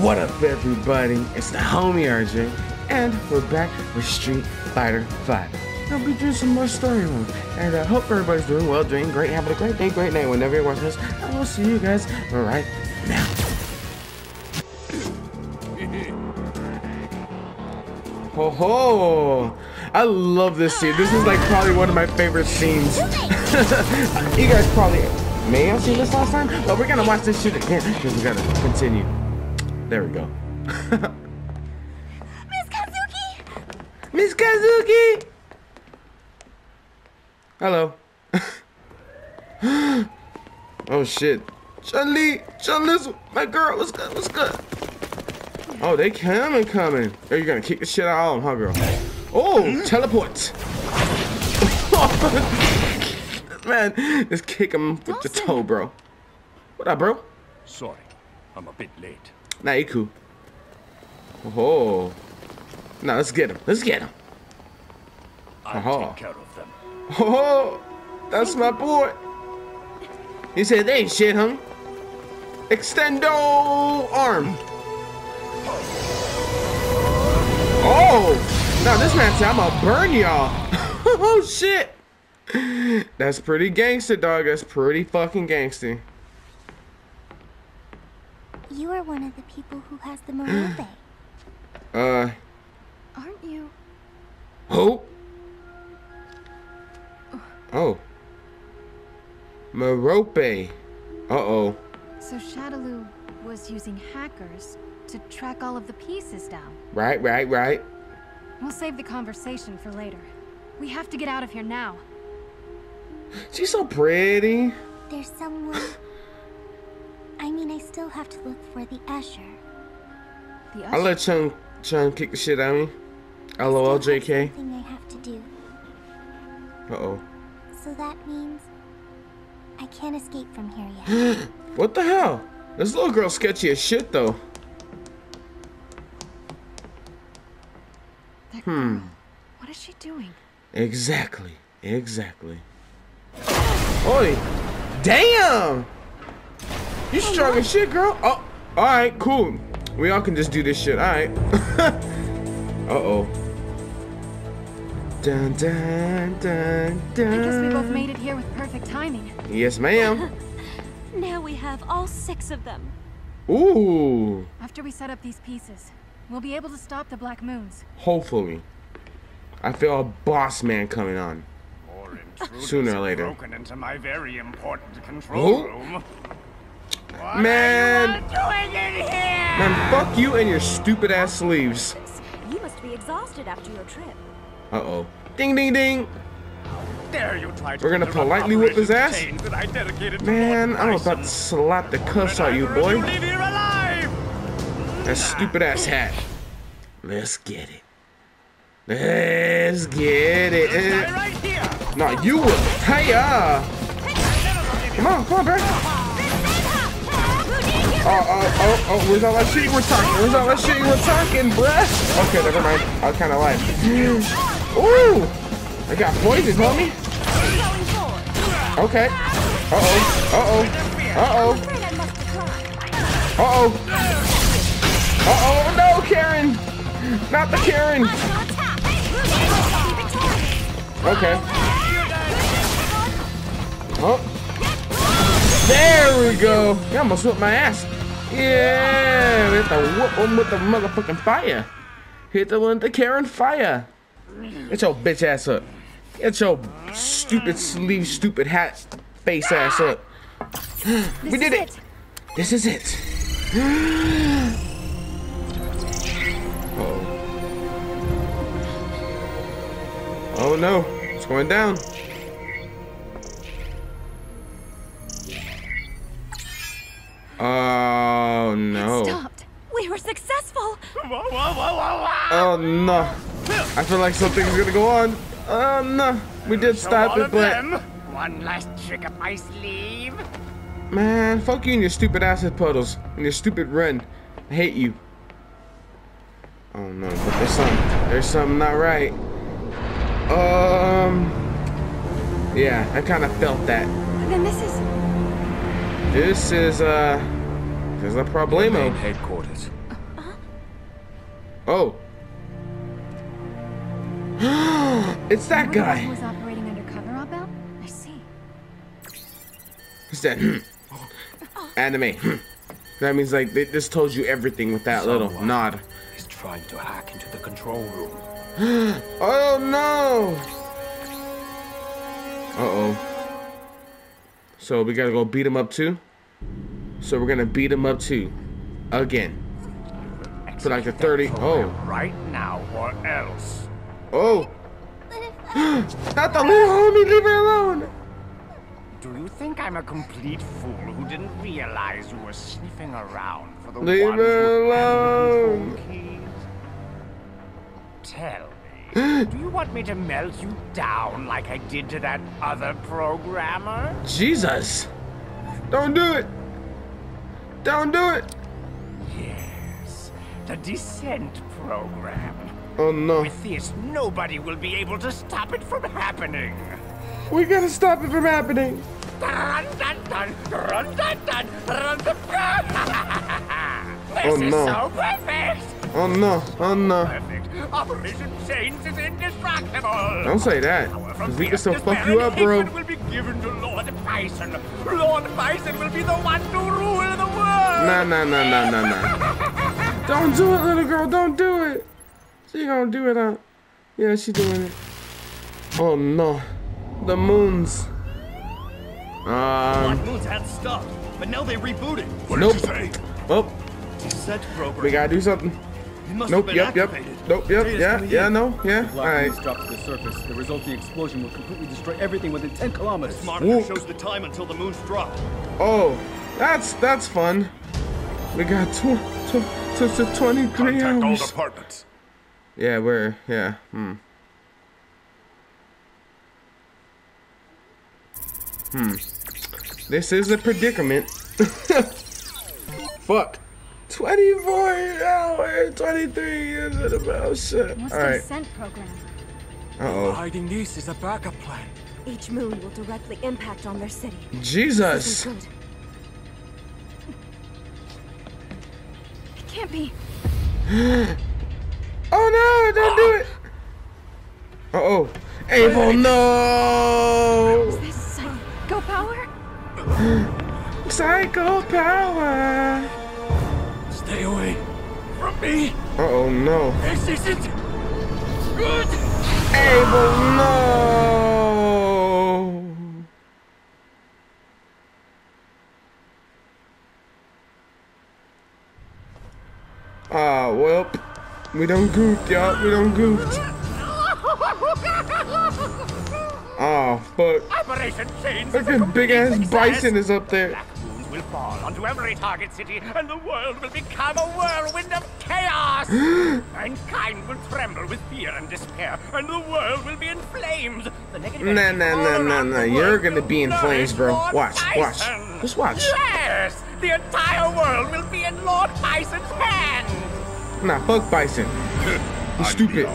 What up, everybody? It's the homie RJ, and we're back with Street Fighter 5. I'll be doing some more story mode, and I hope everybody's doing well, doing great, having a great day, great night whenever you're watching this. I will see you guys right now. Ho ho! I love this scene. This is like probably one of my favorite scenes. you guys probably may have seen this last time, but we're gonna watch this shit again because we gotta continue. There we go. Miss Kanzuki! Miss Kanzuki! Hello. oh shit. Chun-Li! Chun-Li! My girl, what's good? What's good? Oh, they coming, coming. Are you gonna kick the shit out of them, huh, girl? Oh, hmm? teleport! Man, just kick him with the Dawson. toe, bro. What up, bro? Sorry, I'm a bit late. Nah, you cool. Oh. Now let's get him. Let's get him. I'll Aha. take care of them. Oh, that's my boy. He said, they ain't shit, huh? Extendo arm. Oh, now this man said, I'm gonna burn y'all. oh, shit. That's pretty gangster, dog. That's pretty fucking gangster. You are one of the people who has the Morobe, Uh, aren't you? who? Oh. Merope. Uh-oh. So Shadaloo was using hackers to track all of the pieces down. Right, right, right. We'll save the conversation for later. We have to get out of here now. She's so pretty. There's someone. I mean, I still have to look for the Usher. The I usher. let Chung Chung kick the shit out of me. Still LOL have JK. Something I have to do. Uh oh. So that means I can't escape from here yet. What the hell? This little girl sketchy as shit though. That Hmm. girl. What is she doing? Exactly. Exactly. Oi! Damn! You strong as shit, girl. Oh, alright, cool. We all can just do this shit. Alright. uh oh. Dun dun dun dun. I guess we both made it here with perfect timing. Yes, ma'am. now we have all six of them. Ooh. After we set up these pieces, we'll be able to stop the Black Moons. Hopefully. I feel a boss man coming on. More Sooner or later. broken into my very important control Who? room. What Man. are you all doing in here? Man, fuck you and your stupid ass sleeves. You must be exhausted after your trip. Uh oh. Ding ding ding. Dare you try to We're gonna politely whip his ass? I Man, I'm about to slap the cuss When out you, boy. You alive. That stupid ass hat. Let's get it. Let's get it. Stay right here. No, you will. Hiya. Come on, come on, bro. Uh, uh, uh, oh, oh, oh, oh, where's all that shit you were talking? Where's all that shit you were talking, bruh? Okay, never mind. I was kinda lied. Ooh! I got poison, homie. Okay. Uh-oh. Uh-oh. Uh-oh. Uh-oh. Uh-oh, oh no, Karen! Not the Karen! Okay. Oh. There we go. You almost whipped my ass. Yeah, we have to whoop him with the motherfucking fire. Hit the one with the Karen fire. Get your bitch ass up. Get your stupid sleeve, stupid hat, face ass up. we did it. This is it. oh. Oh no, it's going down. Uh, Oh no. Stopped. We were successful. Oh no. I feel like something's gonna go on. Oh no. We did stop it, but. One last trick up my sleeve. man, fuck you and your stupid acid puddles and your stupid run. I hate you. Oh no, but there's something there's something not right. Um Yeah, I kinda felt that. Then this is. This is uh There's a problemo. Main headquarters. Oh. it's that Everyone guy. was operating undercover, Abel? I see. It's that anime. that means like they just told you everything with that little nod. He's trying to hack into the control room. Oh no! Uh oh. So we gotta go beat him up too. So we're gonna beat him up too, again. For like the 30. Oh, Right now or else. oh! Not the little homie. Leave her alone. Do you think I'm a complete fool who didn't realize you were sniffing around for the Leave ones her alone. keys? Tell me, do you want me to melt you down like I did to that other programmer? Jesus! Don't do it. Don't do it. Yes, the descent program. Oh no. With this, nobody will be able to stop it from happening. We gotta stop it from happening. Dun, dun, dun, dun, dun, dun, dun, dun. this oh, no. is so perfect. Oh no, oh no. Perfect. Operation Chains is indestructible. Don't say that. Power 'cause from we can still fuck you up, bro. will be given to Lord Bison. Lord Bison will be the one to rule the world. Nah, nah, nah, nah, nah, nah. Don't do it, little girl. Don't do it. She gonna do it, huh? Yeah, she doing it. Oh no. The moons. Um. Moons had stopped, but now they rebooted. Nope. Oh, Set we gotta do something. It must Nope. have been Yep. Yep. Nope. Yep. Data's Yeah. Yeah. in. No. Yeah. All Black right. to the surface. The resulting explosion will completely destroy everything within 10 kilometers. Monitor Whoop. shows the time until the moon's drop. Oh, that's that's fun. We got tw- tw- tw- tw- 23 Contact all departments. Yeah, we're yeah. Hmm. Hmm. This is a predicament. Fuck. 24 hours, 23 years of the mouse shit. What's All the right. program? Uh oh. Hiding this is a backup plan. Each moon will directly impact on their city. Jesus. It can't be. Oh no! Don't do it. Uh oh. Abel, no! Is this psycho power? Psycho power. Stay away from me. Uh oh, no. This isn't good. Abel, no! Ah, well, we don't goofed, y'all. We don't goofed. Oh, fuck. Operation Chains Look is a at big ass success. bison is up there. Black moons will fall onto every target city, and the world will become a whirlwind of chaos. Mankind will tremble with fear and despair, and the world will be in flames. The negative Nah, energy nah, all nah, nah, nah. You're gonna be in flames, bro. Lord Watch, watch. Just watch. Yes, the entire world will be in Lord Bison's hands. Nah, fuck bison. He's stupid.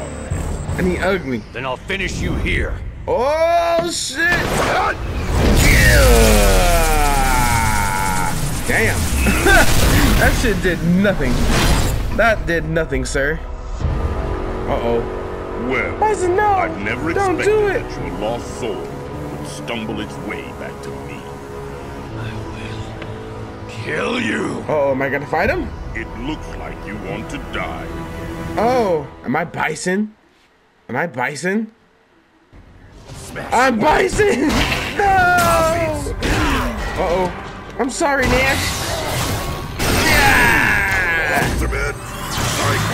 And he ugly. Then I'll finish you here. Oh shit! Yeah! Damn. that shit did nothing. That did nothing, sir. Uh oh. Well, Bison, no! I never Don't expected do it! that your lost soul would stumble its way back to me. I will Kill you. Uh oh, am I gonna fight him? It looks like you want to die. Oh, am I bison? Am I bison? I'm bison! no! Uh oh. I'm sorry, Nash. Yeah!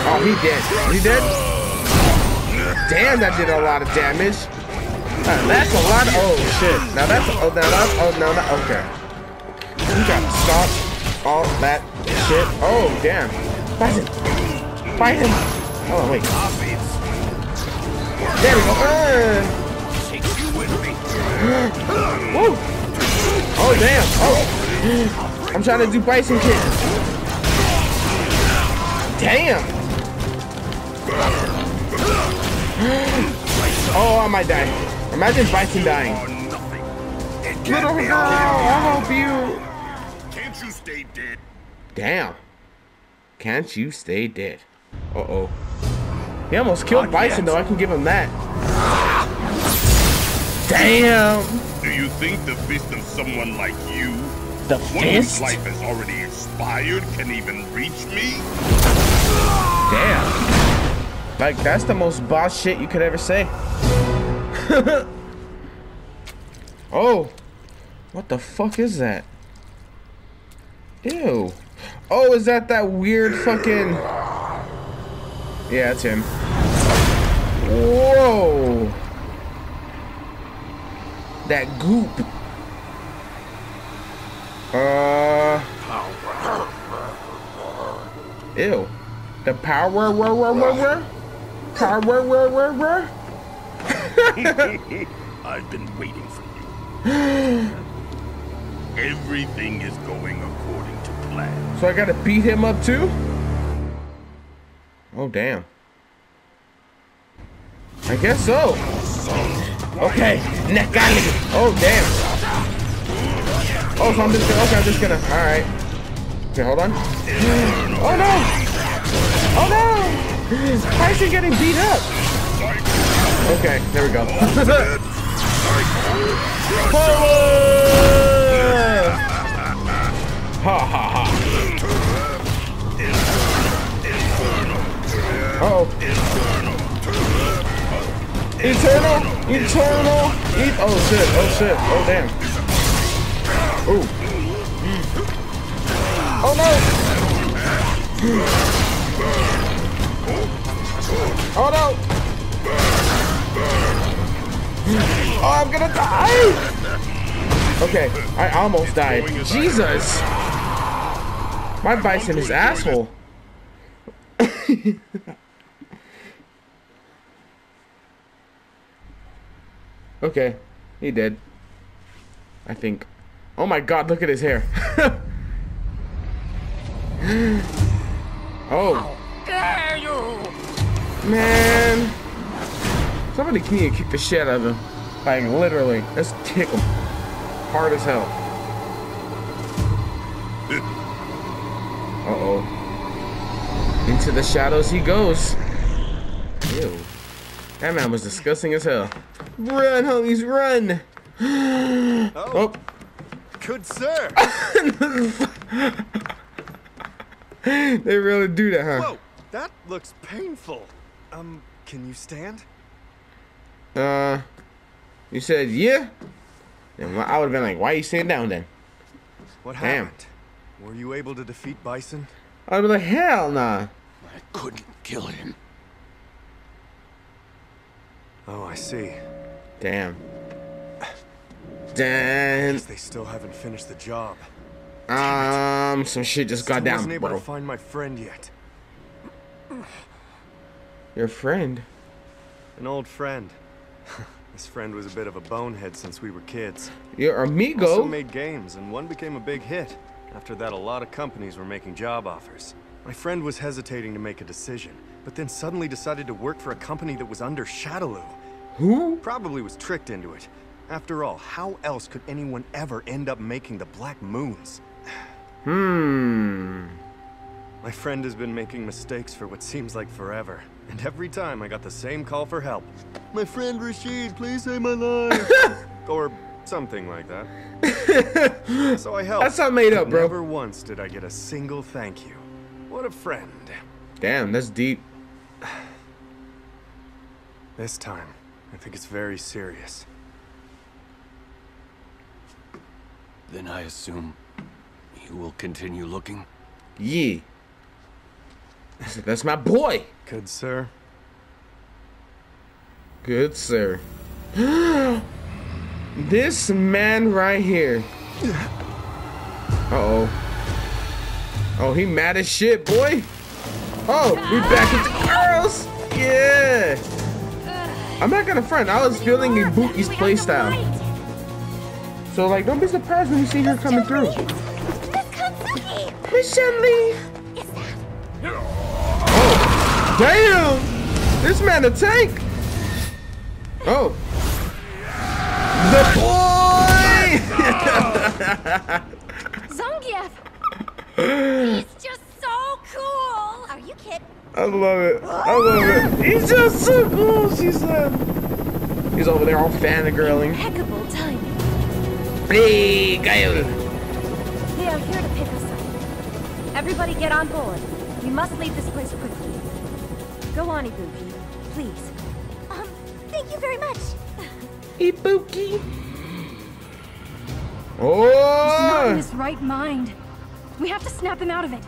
Oh, he dead. He dead? Damn, that did a lot of damage. Uh, that's a lot of. Oh shit. Now that's. Oh, now that's. Oh, no, no. Okay. You gotta stop all that shit. Oh, damn. Bison. Fight him. Oh, wait. There we go. Uh. Woo. Oh, damn. Oh. I'm trying to do bison kick. Damn. Oh, I might die. Imagine bison dying. Little girl, I'll help you. Can't you stay dead? Damn. Can't you stay dead? Uh-oh. He almost killed Not Bison, yet. though. I can give him that. Damn! Do you think the fist of someone like you, The one whose fist? life has already expired, can even reach me? Damn. Like, that's the most boss shit you could ever say. oh. What the fuck is that? Ew. Oh, is that that weird fucking... Yeah, it's him. Whoa. That goop. Uh... Ew. The power where where where where Power where where where where? I've been waiting for you. Everything is going according to plan. So I gotta beat him up too? Oh damn. I guess so. Okay, Necalli. Oh damn. Oh, so I'm just gonna. Okay, I'm just gonna. All right. Okay, hold on. Oh no! Oh no! Why is he getting beat up? Okay, there we go. Forward! Ha ha ha. Uh oh. Eternal! Eternal! E oh shit, oh shit, oh damn. Ooh. Oh no! Oh no! Oh, I'm gonna die! Okay, I almost died. Jesus! My bison is asshole. okay, he did. I think. Oh my god, look at his hair. oh. Dare you! Man. Somebody need to kick the shit out of him. Like, literally. Let's kick him. Hard as hell. Uh-oh. Into the shadows he goes. Ew. That man was disgusting as hell. Run, homies, run! oh. oh. Good sir. they really do that, huh? Whoa, that looks painful. Um, can you stand? Uh, you said yeah? Then I would have been like, why are you sitting down then? What Damn. happened? Were you able to defeat Bison? I'd be like, hell nah. I couldn't kill him. Oh, I see. Damn. Damn. They still haven't finished the job. Um, some shit just got down, wasn't able bro. to find my friend yet. Your friend? An old friend. this friend was a bit of a bonehead since we were kids. Your amigo? Also made games, and one became a big hit. After that, a lot of companies were making job offers. My friend was hesitating to make a decision, but then suddenly decided to work for a company that was under Shadaloo. Who? Probably was tricked into it. After all, how else could anyone ever end up making the Black Moons? Hmm. My friend has been making mistakes for what seems like forever. And every time I got the same call for help. My friend Rashid, please save my life. or something like that. so I helped. That's not made up, but bro. Never once did I get a single thank you. What a friend. Damn, that's deep. This time, I think it's very serious. Then I assume you will continue looking. Yeah. That's, that's my boy. Good, sir. Good sir. this man right here. Uh-oh. Oh, he mad as shit, boy. Oh, we back at the girls. Yeah. I'm not gonna front. I was feeling Ibuki's playstyle. So, like, don't be surprised when you see her coming through. Miss Kanzuki! Miss Shenley. Is oh, that... Damn! This man a tank! Oh. The boy! Zangief! He's just so cool! Are you kidding? I love it. I love it. He's just so cool, she said. He's over there all fan fangirling. Impeccable timing. Hey, Gael. They are here to pick us up. Everybody get on board. We must leave this place quickly. Go on, Ibuki. Please. Um, thank you very much. Ibuki. Oh! He's not in Oh! his right mind. We have to snap him out of it.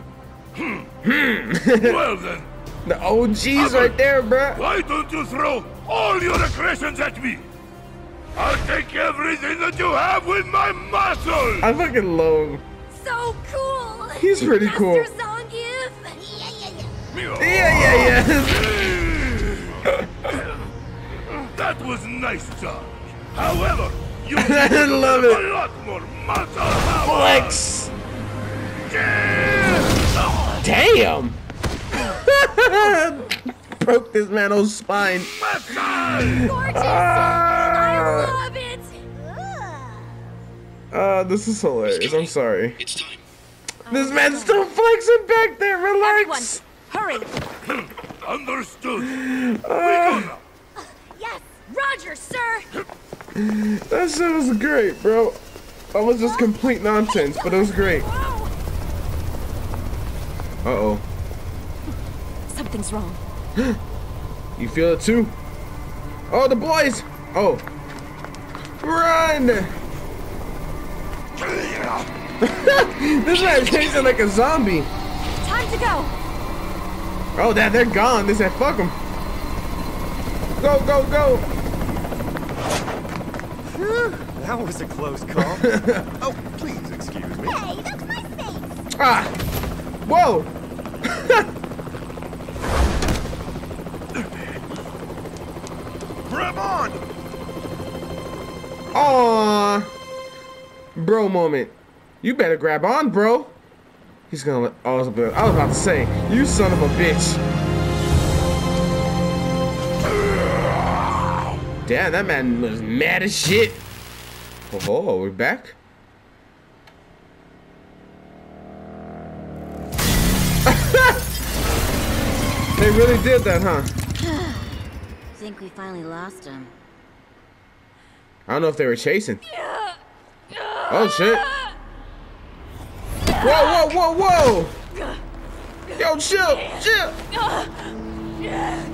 Hmm. well then, The OG's right there, bruh. why don't you throw all your aggressions at me? I'll take everything that you have with my muscles! I fucking love him. So cool. He's pretty cool. Master Zangief. Yeah, yeah, yeah. Yeah, yeah, yeah. That was nice, John. However, you I love have it. a lot more muscle power! Flex. Yeah! Damn. Broke this man's spine. Muscle! Gorgeous. Ah. I love it. Ugh. Uh, this is hilarious. I'm sorry. It's time. This man's still flexing back there. Relax. Hurry! Understood. Uh, Yes, Roger, sir. that shit was great, bro. That was just complete nonsense, but it was great. Whoa. Uh oh. Something's wrong. You feel it too? Oh, the boys! Oh. Run! this man's chasing like a zombie. Time to go! Oh, that they're gone. They said, fuck them. Go, go, go! That was a close call. oh, please excuse me. Hey, that's my face. Ah! Whoa! Bro moment. You better grab on, bro. He's gonna let. Oh, I was about I was about to say, you son of a bitch. Damn, that man was mad as shit. Oh, oh we're back. they really did that, huh? I Think we finally lost him. I don't know if they were chasing. Oh shit. Whoa, whoa, whoa, whoa! Yo, chill, chill!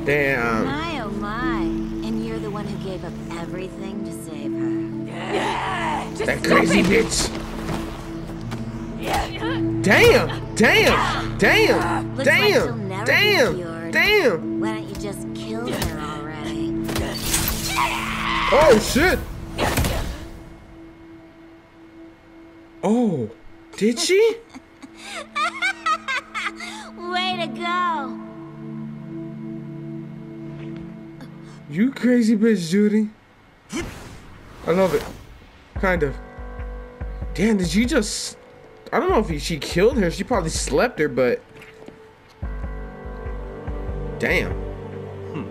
Damn. My oh my. And you're the one who gave up everything to save her. That crazy bitch. Damn, damn, damn, Looks like she'll damn, never damn, damn. Why don't you just kill her already? Oh shit. Oh, did she? Way to go. You crazy bitch, Juri. I love it. Kind of. Damn, did you just... I don't know if he, she killed her. She probably slept her, but... Damn. Hmm.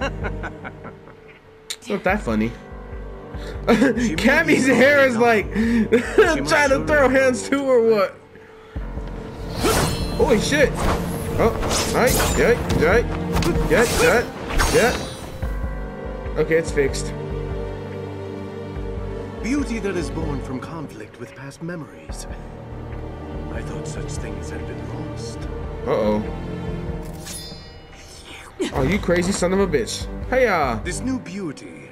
it's not that funny. Cammy's hair is like trying to throw hands to or what? Holy shit! Oh, right, yeah, right, yeah, yeah, yeah. Okay, it's fixed. Beauty that is born from conflict with past memories. I thought such things had been lost. Uh oh. Oh, you crazy son of a bitch. Hey, uh. This new beauty.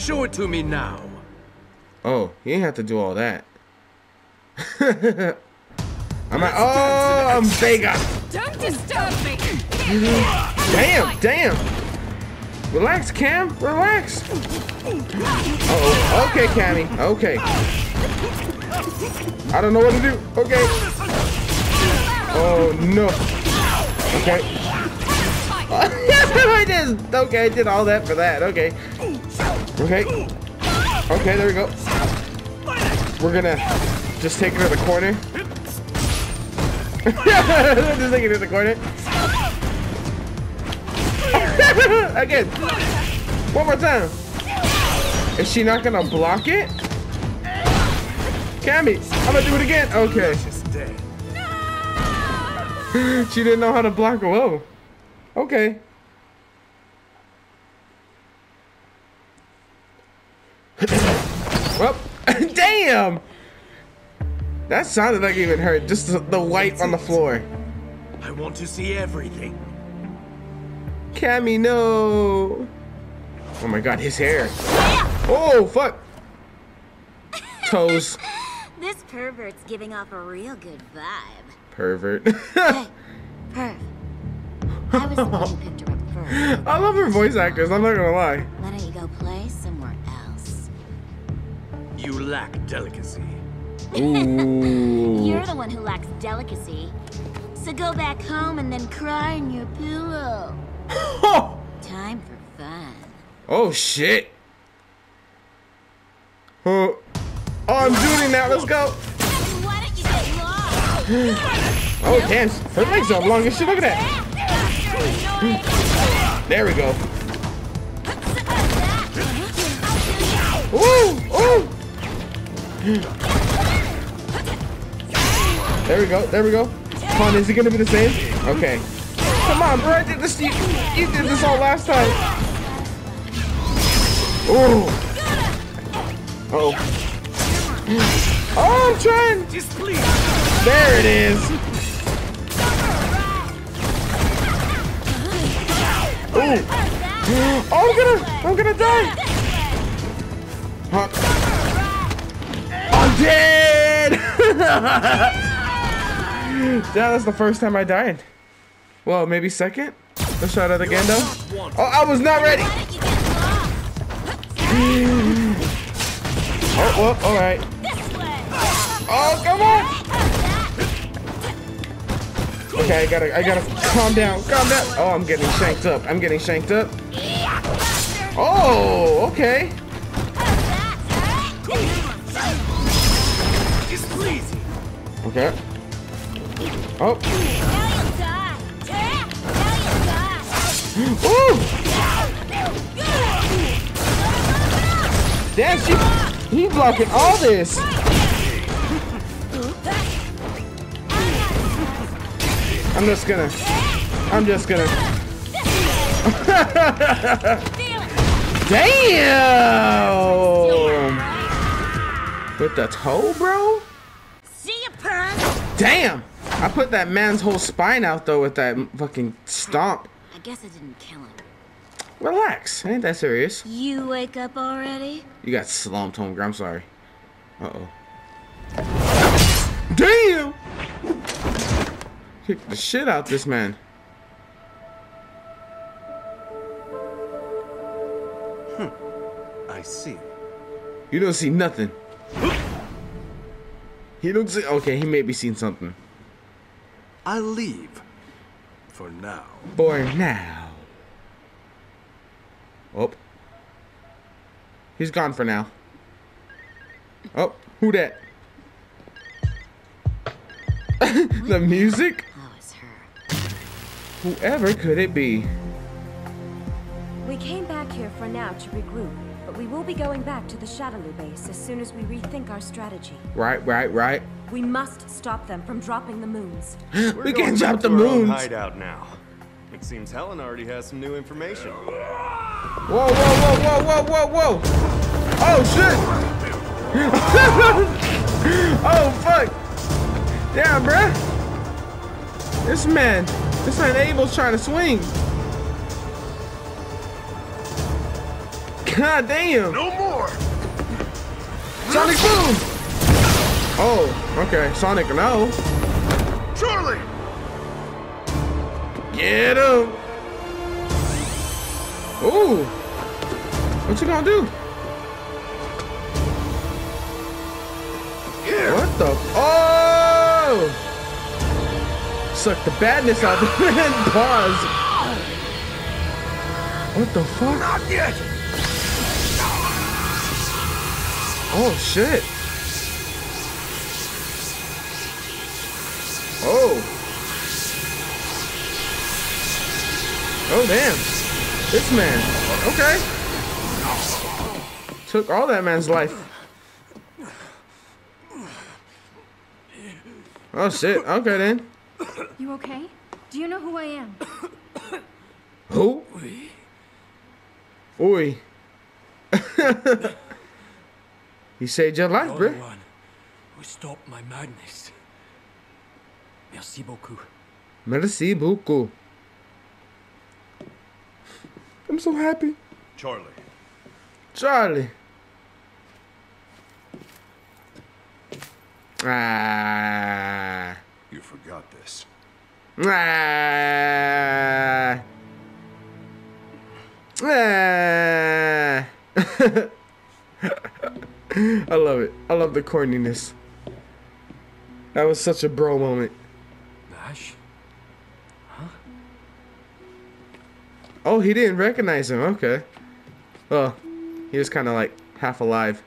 Show it to me now. Oh, you ain't have to do all that. I'm at. Oh, I'm Vega. Don't disturb me! Damn, damn. Relax, Cam. Relax. Uh oh. Okay, Cammy. Okay. I don't know what to do. Okay. Oh no. Okay. I did. Okay, I did all that for that. Okay. Okay. Okay, there we go. We're gonna just take her to the corner. just take her to the corner. Again. One more time. Is she not gonna block it? Cammy, I'm gonna do it again. Okay. she didn't know how to block a low. Okay. well, damn! That sounded like it even hurt. Just the, the white on the floor. I want to see everything. Cammy, no! Oh my god, his hair. Oh, fuck! Toes. This pervert's giving off a real good vibe. Pervert. Perv. I was the one who picked her up first. I love her voice actors, I'm not gonna lie. Why don't you go play somewhere else? You lack delicacy. Ooh. You're the one who lacks delicacy. So go back home and then cry in your pillow. Time for fun. Oh shit. Oh, oh I'm shooting now. Let's go. Why don't you get lost? Oh damn, her legs are long as shit. Look at that. There we go. Ooh, ooh. There we go. There we go. Come on, is it gonna be the same? Okay. Come on, bro. I did this. You, you did this all last time. Ooh. Oh. Oh, I'm trying. Just please. There it is. Ooh. Oh, I'm gonna, I'm gonna die. Huh. Dead. yeah, that's the first time I died. Well, maybe second. Let's try that again, though. Oh, I was not ready. Oh, well, all right. Oh, come on. Okay, I gotta, I gotta calm down, calm down. Oh, I'm getting shanked up. I'm getting shanked up. Oh, okay. Okay. Oh. Damn, she, he blocking all this. I'm just gonna, I'm just gonna. Damn! With the toe, bro? See you, Perv. Damn! I put that man's whole spine out though with that fucking stomp. I guess it didn't kill him. Relax, ain't that serious. You wake up already? You got slumped, homegirl. I'm sorry. Uh oh. Damn! Kick the shit out this man. Hmm. I see. You don't see nothing. He don't see. Okay, he may be seeing something. I leave. For now. For now. Oh. He's gone for now. Oh, who that? the music? Oh, it's her. Whoever could it be? We came back here for now to regroup, but we will be going back to the Shadaloo base as soon as we rethink our strategy. Right, right, right. We must stop them from dropping the moons. we going can't drop back the to our own moons. hideout now. It seems Helen already has some new information. Whoa, whoa, whoa, whoa, whoa, whoa, whoa! Oh shit! oh fuck! Damn, bruh! This man, this man Abel's trying to swing. God damn! No more! Sonic boom! Oh, okay, Sonic no. Charlie! Get him! Ooh! What you gonna do? Here. What the? Oh! Suck the badness out of the. Pause. What the fuck? Not yet! Oh shit. Oh. Oh damn. This man. Okay. Took all that man's life. Oh shit. Okay then. You okay? Do you know who I am? Who? Oi. you saved your life, You're bro. one who stopped my madness. Merci beaucoup. Merci beaucoup. I'm so happy. Charlie. Charlie. Ah. You forgot this. Ah. I love it. I love the corniness. That was such a bro moment. Nash? Huh? Oh, he didn't recognize him. Okay. Oh, he was kind of like half alive.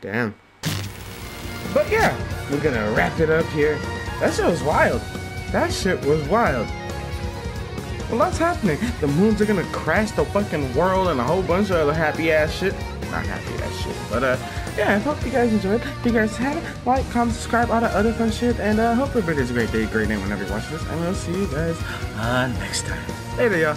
Damn. But yeah, we're gonna wrap it up here. That shit was wild. That shit was wild. A lot's happening. The moons are gonna crash the fucking world and a whole bunch of other happy ass shit. Not happy ass shit, but uh, yeah. I hope you guys enjoyed. If you guys it, like, comment, subscribe, all that other fun shit, and uh, hope everybody has a great day, great night whenever you watch this. And we'll see you guys uh next time. Later, y'all.